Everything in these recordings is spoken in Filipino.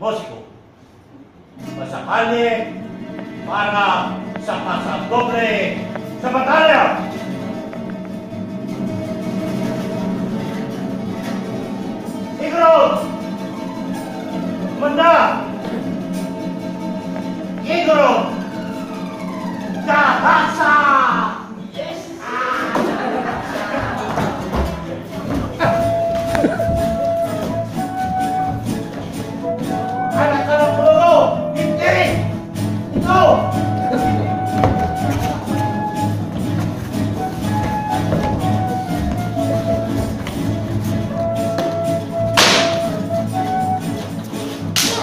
Mosiko. Masakali para sa pasadoble sa batalya. growth. Manda. Ye.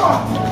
Oh!